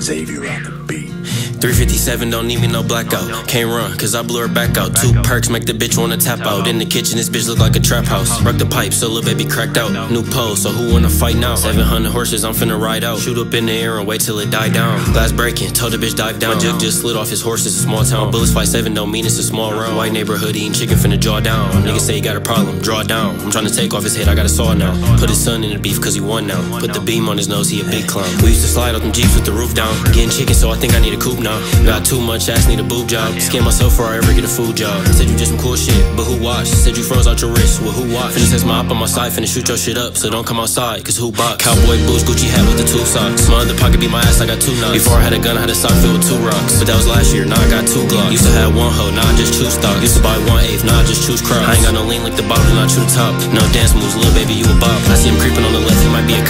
Xavier on the beat. 357 don't need me no blackout. Can't run, cause I blew her back out. Two perks make the bitch wanna tap out. In the kitchen, this bitch look like a trap house. Rock the pipe, so little baby cracked out. New pose, so who wanna fight now? 700 horses, I'm finna ride out. Shoot up in the air and wait till it die down. Glass breaking, told the bitch dive down. My jug just slid off his horse, it's a small town. Bullets fight seven don't mean it's a small round. White neighborhood eating chicken finna draw down. Niggas say he got a problem, draw down. I'm tryna take off his head, I got a saw now. Put his son in the beef cause he won now. Put the beam on his nose, he a big clown. We used to slide off them jeeps with the roof down. Getting chicken, so I think I need a coupe now. Got too much ass, need a boob job. Scam myself before I ever get a food job. Said you did some cool shit, but who watched? Said you froze out your wrist, well who watched? Finna text my op on my side, finna shoot your shit up, so don't come outside, cause who box? Cowboy boots, Gucci hat with the two socks. My other pocket beat my ass, I got two knives. Before I had a gun, I had a sock filled with two rocks. But that was last year, now I got two glocks. Used to have one hoe, now I just choose stock. Used to buy one eighth, now I just choose crops. I ain't got no lean like the bottle, not chew the top. No dance moves, little baby, you a bop. I see him creeping on the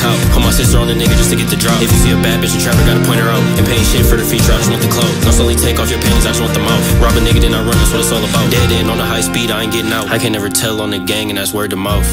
a cop. Put my sister on the nigga just to get the drop. If you see a bad bitch in traffic, gotta point her out. And paying shit for the feature, I just want the clothes. Don't slowly take off your panties, I just want the mouth. Rob a nigga, then I run, that's what it's all about. Dead end on the high speed, I ain't getting out. I can never tell on the gang, and that's word to mouth.